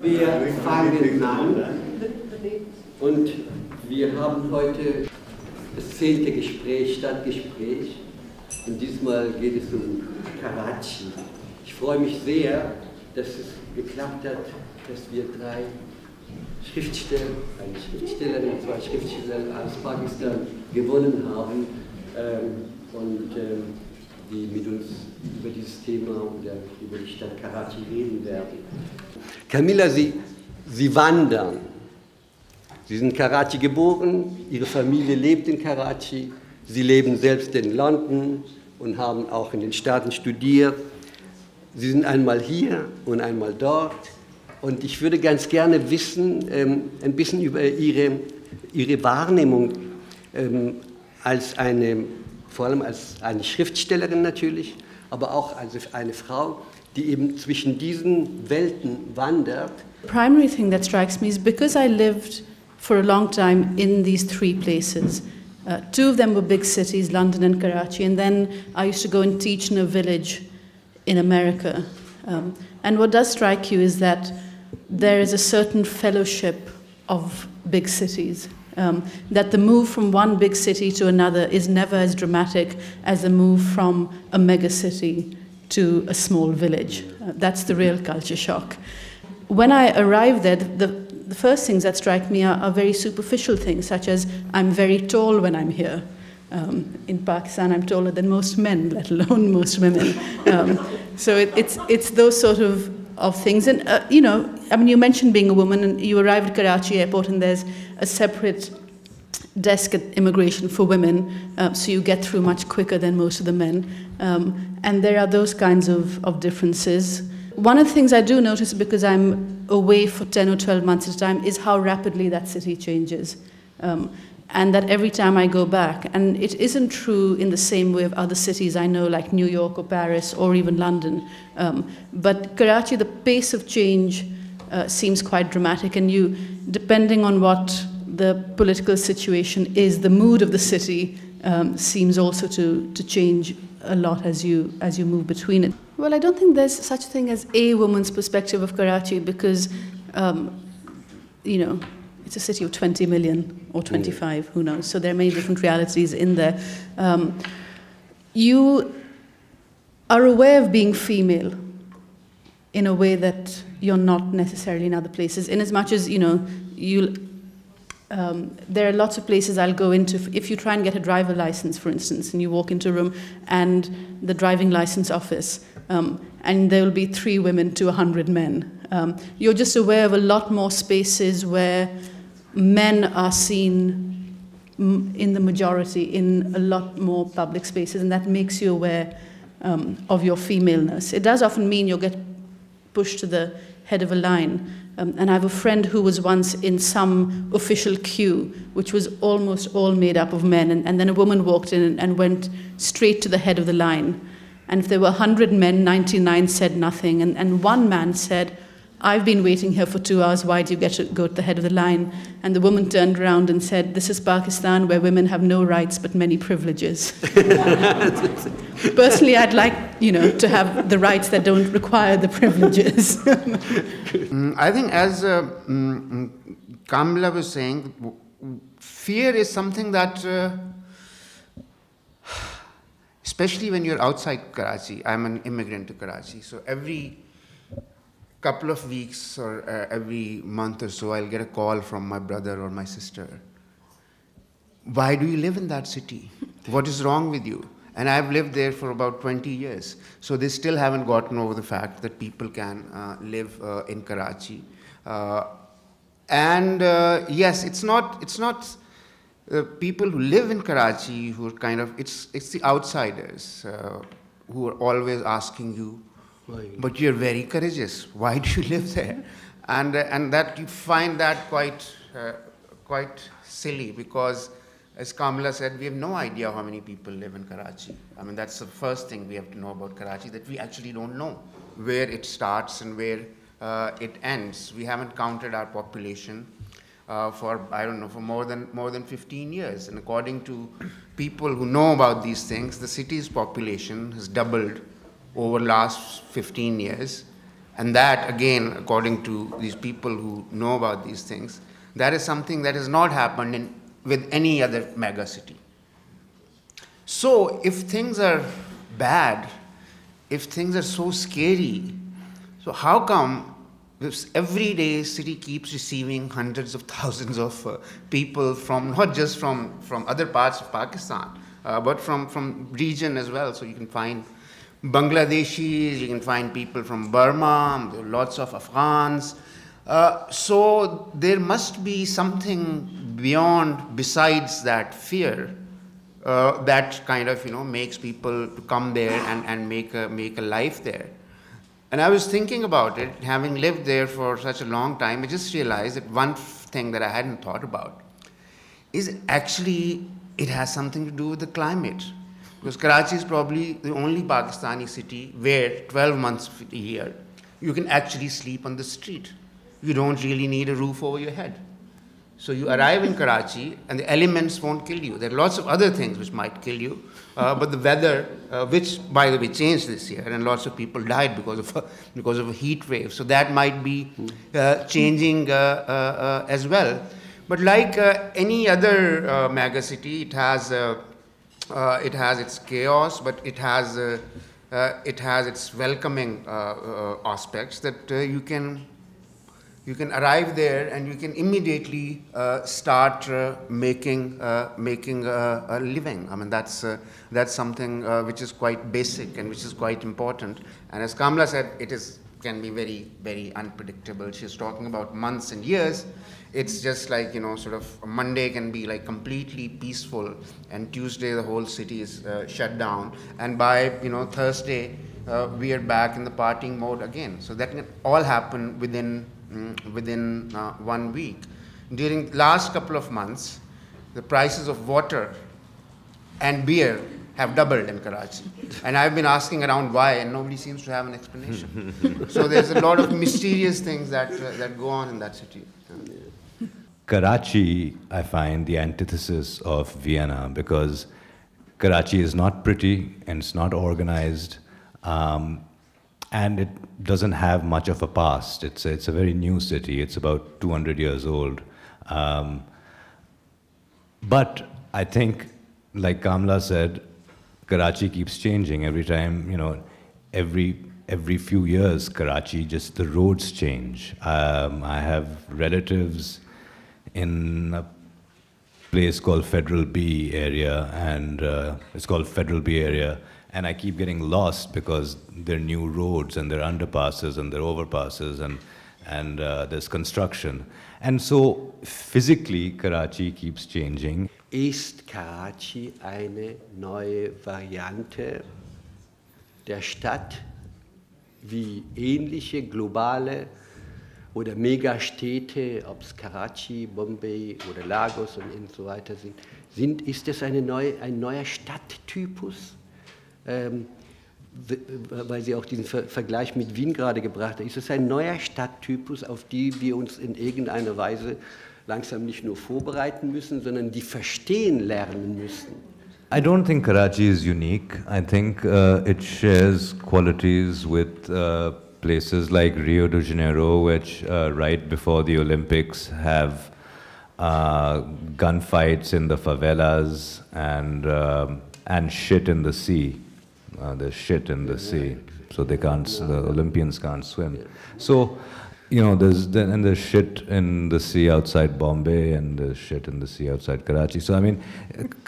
Wir fangen an. Und wir haben heute das zehnte Gespräch, Stadtgespräch. Und diesmal geht es um Karachi. Ich freue mich sehr, dass es geklappt hat, dass wir drei Schriftsteller, eine Schriftstellerin zwei Schriftsteller aus Pakistan gewonnen haben. Ähm, und ähm, die mit uns über dieses Thema oder über die Stadt Karachi reden werden. Camilla, Sie, Sie wandern. Sie sind in Karachi geboren, Ihre Familie lebt in Karachi, Sie leben selbst in London und haben auch in den Staaten studiert. Sie sind einmal hier und einmal dort. Und ich würde ganz gerne wissen, ähm, ein bisschen über Ihre, Ihre Wahrnehmung ähm, als eine, vor allem als eine Schriftstellerin natürlich, aber auch als eine Frau, die eben zwischen diesen Welten wandert. Primary thing that strikes me is because I lived for a long time in these three places. Uh, two of them were big cities, London and Karachi, and then I used to go and teach in a village in America. Um, and what does strike you is that there is a certain fellowship of big cities. Um, that the move from one big city to another is never as dramatic as the move from a mega city to a small village. Uh, that's the real culture shock. When I arrived there, the, the first things that strike me are, are very superficial things, such as I'm very tall when I'm here. Um, in Pakistan, I'm taller than most men, let alone most women. Um, so it, it's, it's those sort of of things. And, uh, you know, I mean, you mentioned being a woman, and you arrive at Karachi airport, and there's a separate desk at immigration for women, uh, so you get through much quicker than most of the men. Um, and there are those kinds of, of differences. One of the things I do notice because I'm away for 10 or 12 months at a time is how rapidly that city changes. Um, and that every time I go back, and it isn't true in the same way of other cities I know, like New York or Paris or even London, um, but Karachi, the pace of change uh, seems quite dramatic, and you, depending on what the political situation is, the mood of the city um, seems also to, to change a lot as you, as you move between it. Well, I don't think there's such a thing as a woman's perspective of Karachi because, um, you know, it's a city of 20 million or 25, who knows? So there are many different realities in there. Um, you are aware of being female in a way that you're not necessarily in other places, in as much as, you know, you um, there are lots of places I'll go into. If you try and get a driver license, for instance, and you walk into a room and the driving license office, um, and there will be three women to a hundred men, um, you're just aware of a lot more spaces where men are seen in the majority in a lot more public spaces, and that makes you aware um, of your femaleness. It does often mean you'll get pushed to the head of a line. Um, and I have a friend who was once in some official queue, which was almost all made up of men, and, and then a woman walked in and, went straight to the head of the line. And if there were 100 men, 99 said nothing. And, and one man said, I've been waiting here for two hours. Why do you get to go to the head of the line? And the woman turned around and said, This is Pakistan where women have no rights but many privileges. Personally, I'd like, you know, to have the rights that don't require the privileges. mm, I think, as uh, mm, Kamila was saying, fear is something that, uh, especially when you're outside Karachi, I'm an immigrant to Karachi, so every couple of weeks or uh, every month or so, I'll get a call from my brother or my sister. Why do you live in that city? What is wrong with you? And I've lived there for about 20 years. So they still haven't gotten over the fact that people can uh, live uh, in Karachi. Uh, and uh, yes, it's not, it's not uh, people who live in Karachi who are kind of, it's, it's the outsiders who are always asking you, but you're very courageous. Why do you live there? And, uh, and that you find that quite, uh, quite silly because, as Kamila said, we have no idea how many people live in Karachi. I mean, that's the first thing we have to know about Karachi, that we actually don't know where it starts and where uh, it ends. We haven't counted our population. Uh, for I don't know for more than more than 15 years, and according to people who know about these things, the city's population has doubled over last 15 years, And that, again, according to these people who know about these things, that is something that has not happened in, with any other mega city. So, if things are bad, if things are so scary, so how come this every day city keeps receiving hundreds of thousands of uh, people from not just from, from other parts of Pakistan, uh, but from, from region as well. So you can find Bangladeshis, you can find people from Burma, lots of Afghans. Uh, so there must be something beyond, besides that fear, uh, that kind of you know makes people to come there and, and make a make a life there. And I was thinking about it, having lived there for such a long time, I just realized that one thing that I hadn't thought about is actually it has something to do with the climate. Because Karachi is probably the only Pakistani city where 12 months a year you can actually sleep on the street. You don't really need a roof over your head. So you arrive in Karachi and the elements won't kill you. There are lots of other things which might kill you, uh, but the weather, uh, which by the way changed this year, and lots of people died because of a, because of a heat wave. So that might be uh, changing uh, uh, uh, as well. But like any other mega city, it has it has its chaos, but it has it has its welcoming aspects that you can you can arrive there and you can immediately uh, start uh, making uh, making a, living. I mean that's uh, that's something uh, which is quite basic and which is quite important. And as Kamila said, it is can be very very unpredictable. She's talking about months and years. It's just like you know, sort of Monday can be like completely peaceful, and Tuesday the whole city is uh, shut down, and by you know Thursday we are back in the partying mode again. So that can all happen within Mm, within uh, one week. During last couple of months, the prices of water and beer have doubled in Karachi. And I've been asking around why, and nobody seems to have an explanation. so there's a lot of mysterious things that, uh, that go on in that city. Karachi, I find the antithesis of Vienna because Karachi is not pretty and it's not organized. Um, and it doesn't have much of a past. It's a, it's a very new city. It's about 200 years old. Um, but I think, like Kamila said, Karachi keeps changing every time. You know, every every few years, Karachi just the roads change. Um, I have relatives in a place called Federal B area, and uh, it's called Federal B area and I keep getting lost because there are new roads and there are underpasses and there are overpasses and and uh, there's construction. And so physically Karachi keeps changing. Ist Karachi eine neue Variante der Stadt, wie ähnliche globale oder Megastädte, ob es Karachi, Bombay oder Lagos und so weiter sind, sind ist es eine neue, ein neuer Stadttypus? ähm, weil Sie auch diesen Vergleich mit Wien gerade gebracht haben, ist es ein neuer Stadttypus, auf die wir uns in irgendeiner Weise langsam nicht nur vorbereiten müssen, sondern die verstehen lernen müssen. I don't think Karachi is unique. I think uh, it shares qualities with uh, places like Rio de Janeiro, which uh, right before the Olympics have uh, gunfights in the favelas and, um, and shit in the sea. uh, there's shit in the sea, so they can't, the Olympians can't swim. So, you know, there's and there's shit in the sea outside Bombay, and there's shit in the sea outside Karachi. So I mean,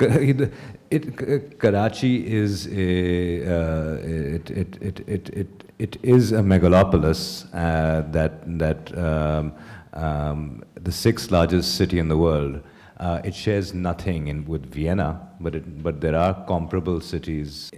it, it Karachi is a uh, it, it, it, it, it, it is a megalopolis uh, that that um, um, the sixth largest city in the world. Uh, it shares nothing in, with Vienna, but, it, but there are comparable cities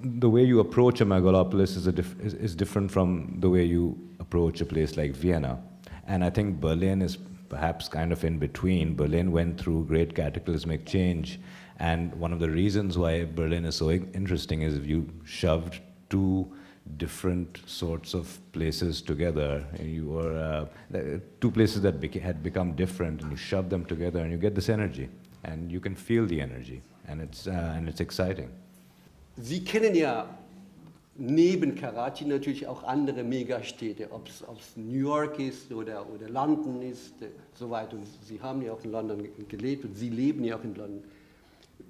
the way you approach a megalopolis is, a is, is, different from the way you approach a place like Vienna. And I think Berlin is perhaps kind of in between. Berlin went through great cataclysmic change. And one of the reasons why Berlin is so interesting is if you shoved two different sorts of places together. You were uh, two places that beca had become different, and you shove them together, and you get this energy, and you can feel the energy, and it's uh, and it's exciting. Sie kennen ja neben Karachi natürlich auch andere Megastädte, ob es New York ist oder, oder London ist, äh, soweit. Und Sie haben ja auch in London gelebt und Sie leben ja auch in London.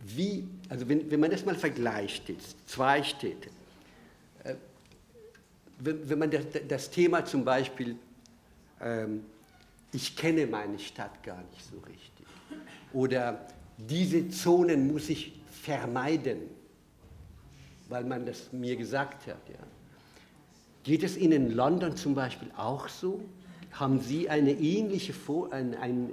Wie, also wenn, wenn man das mal vergleicht jetzt, zwei Städte, äh, wenn, wenn man das, das, Thema zum Beispiel, ähm, ich kenne meine Stadt gar nicht so richtig, oder diese Zonen muss ich vermeiden, weil man das mir gesagt hat. Ja. Geht es Ihnen in London zum Beispiel auch so? Haben Sie eine ähnliche, ein, ein,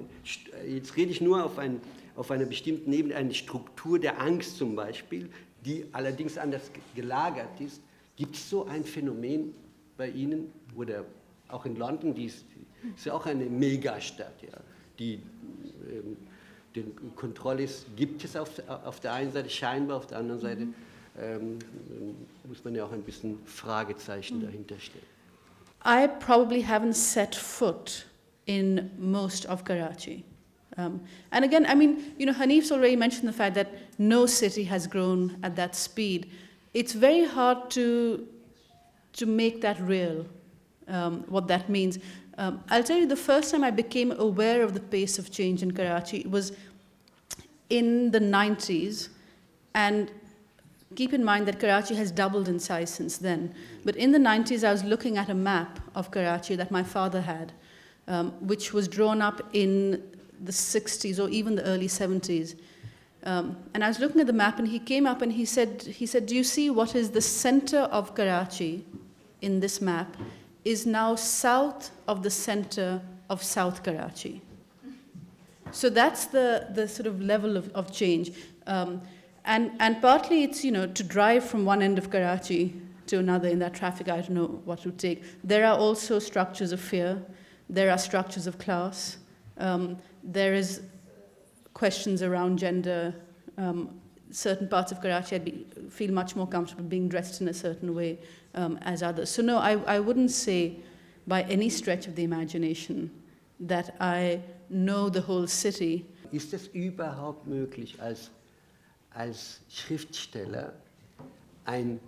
jetzt rede ich nur auf, ein, auf einer bestimmten Ebene, eine Struktur der Angst zum Beispiel, die allerdings anders gelagert ist. Gibt es so ein Phänomen bei Ihnen oder auch in London, die ist, ist ja auch eine Megastadt, ja, die ähm, die Kontrolle ist, gibt es auf, auf der einen Seite scheinbar, auf der anderen Seite ähm, muss man ja auch ein bisschen Fragezeichen dahinter stellen. I probably haven't set foot in most of Karachi. Um, and again, I mean, you know, Hanif's already mentioned the fact that no city has grown at that speed. It's very hard to, to make that real, um, what that means. Um, I'll tell you, the first time I became aware of the pace of change in Karachi was in the 90s. And keep in mind that Karachi has doubled in size since then. But in the 90s, I was looking at a map of Karachi that my father had, um, which was drawn up in the 60s or even the early 70s. Um, and I was looking at the map, and he came up and he said, he said, Do you see what is the center of Karachi in this map? is now south of the center of South Karachi. So that's the, the sort of level of, of change. Um, and, and partly it's, you know, to drive from one end of Karachi to another in that traffic, I don't know what it would take. There are also structures of fear. There are structures of class. Um, there is questions around gender. Um, certain parts of Karachi, I'd feel much more comfortable being dressed in a certain way um, as others. So, no, I, I wouldn't say by any stretch of the imagination that I know the whole city. Überhaupt möglich, als, als Schriftsteller ein,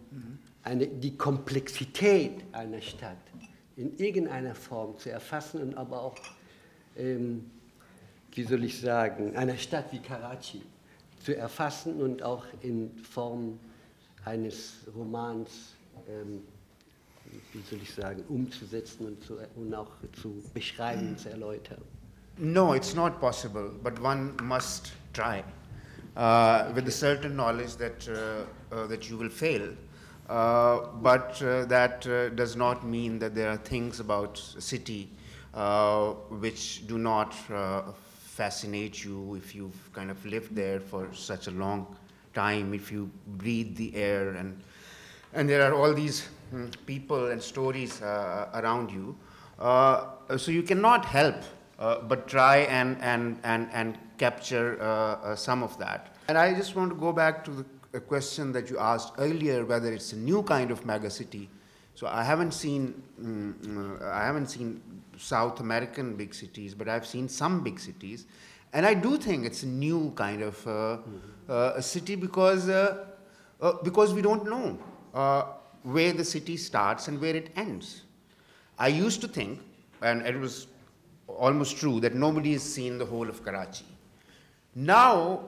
eine, die Komplexität einer Stadt in irgendeiner Form zu erfassen und aber auch, ähm, wie soll ich sagen, einer Stadt wie Karachi zu erfassen und auch in Form eines Romans ähm, wie soll ich sagen, umzusetzen und, zu, und auch zu beschreiben, zu erläutern? No, it's not possible, but one must try uh, with a certain knowledge that, uh, uh, that you will fail. Uh, but that does not mean that there are things about a city which do not fascinate you if you've kind of lived there for such a long time, if you breathe the air and and there are all these mm, people and stories around you. So you cannot help uh, but try and, and, and, and capture uh, uh, some of that. And I just want to go back to the question that you asked earlier, whether it's a new kind of megacity. So I haven't seen, mm, I haven't seen South American big cities, but I've seen some big cities. And I do think it's a new kind of uh, mm-hmm. a city because, because we don't know uh, where the city starts and where it ends. I used to think, and it was almost true, that nobody has seen the whole of Karachi. Now,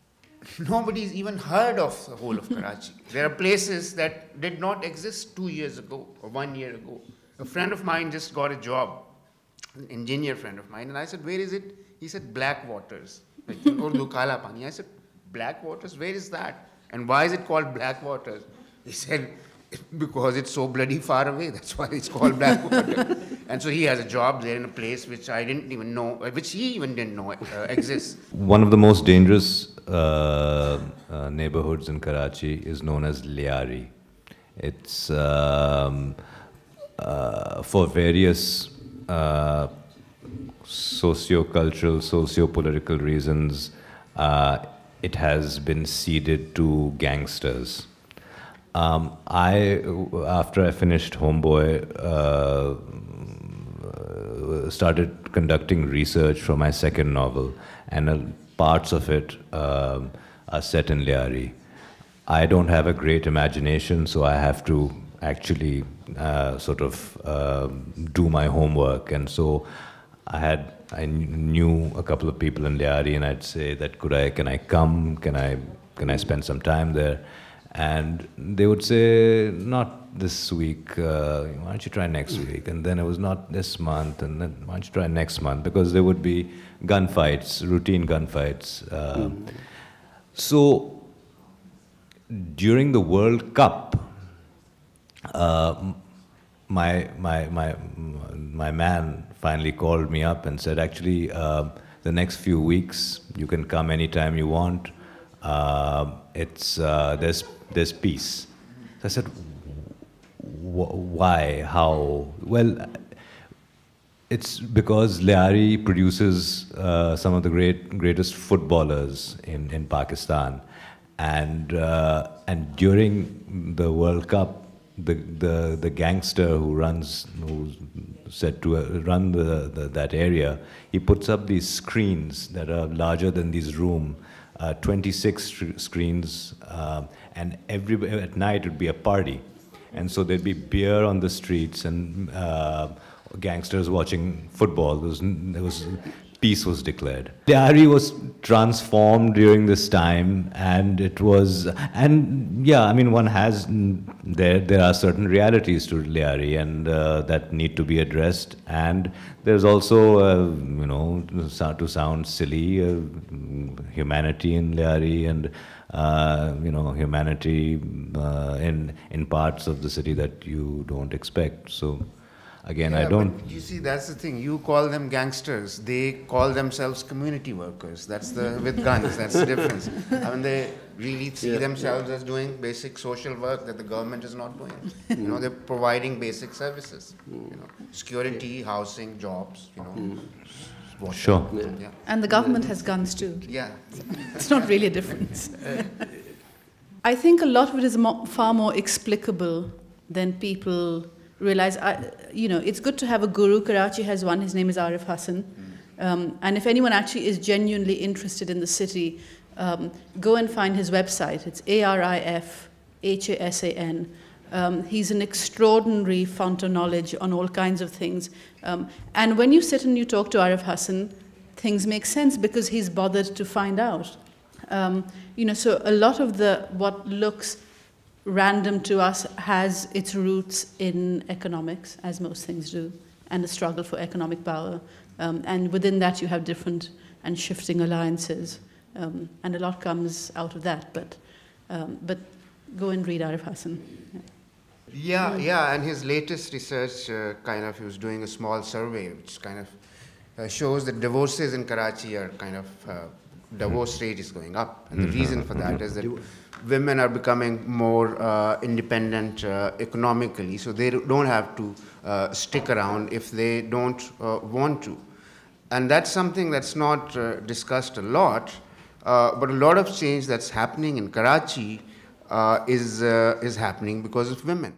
nobody's even heard of the whole of Karachi. There are places that did not exist two years ago or one year ago. A friend of mine just got a job, an engineer friend of mine, and I said, Where is it? He said, Black Waters. Kala Pani. I said, Black Waters? Where is that? And why is it called Black Waters? He said, because it's so bloody far away, that's why it's called Blackwater. and so he has a job there in a place which I didn't even know, which he even didn't know uh, exists. One of the most dangerous uh, uh, neighborhoods in Karachi is known as Lyari. It's um, uh, for various uh, socio-cultural, socio-political reasons, uh, it has been ceded to gangsters. Um, I, after I finished Homeboy, uh, started conducting research for my second novel, and uh, parts of it um, are set in Lyari. I don't have a great imagination, so I have to actually uh, sort of uh, do my homework. And so I had I knew a couple of people in Lyari, and I'd say that could I can I come? Can I can I spend some time there? And they would say not this week. Uh, why don't you try next week? And then it was not this month, and then why don't you try next month? Because there would be gunfights, routine gunfights. mm. So during the World Cup, uh, my, my, my, my man finally called me up and said, actually, uh, the next few weeks, you can come anytime you want. Uh, it's, uh, there's, there's peace. So I said, why, how? Well, it's because Lyari produces uh, some of the great, greatest footballers in, in Pakistan. And, uh, and during the World Cup, the, the, the gangster who runs, who's said to run the, the, that area, he puts up these screens that are larger than this room, uh, 26 screens, uh, and every, at night it would be a party. And so there'd be beer on the streets and uh, gangsters watching football. There was, there was peace was declared. Lyari was transformed during this time, and it was, and yeah, I mean, one has there there are certain realities to Lyari, and uh, that need to be addressed. And there's also, uh, you know, to sound silly, uh, humanity in Lyari, and uh, you know, humanity uh, in in parts of the city that you don't expect. So. Again, yeah, I don't. you see, that's the thing. You call them gangsters. They call themselves community workers. That's the with guns. That's the difference. I mean, they really see yeah, themselves yeah. as doing basic social work that the government is not doing. you know, they're providing basic services. You know, security, housing, jobs. You know. Mm. Sure. Yeah. And the government has guns too. Yeah. it's not really a difference. I think a lot of it is more, far more explicable than people realize, I, you know, it's good to have a guru. Karachi has one. His name is Arif Hasan. Um, and if anyone actually is genuinely interested in the city, um, go and find his website. It's A-R-I-F-H-A-S-A-N. Um, he's an extraordinary font of knowledge on all kinds of things. Um, and when you sit and you talk to Arif Hasan, things make sense because he's bothered to find out. Um, you know, so a lot of the what looks random to us has its roots in economics, as most things do, and the struggle for economic power. Um, and within that, you have different and shifting alliances. Um, and a lot comes out of that. But, um, but go and read Arif Hasan. Yeah. Yeah, yeah, and his latest research uh, kind of, he was doing a small survey, which kind of uh, shows that divorces in Karachi are kind of, uh, divorce rate is going up. And the mm-hmm. reason for that is that women are becoming more uh, independent uh, economically, so they don't have to uh, stick around if they don't uh, want to. And that's something that's not uh, discussed a lot, uh, but a lot of change that's happening in Karachi is, is happening because of women.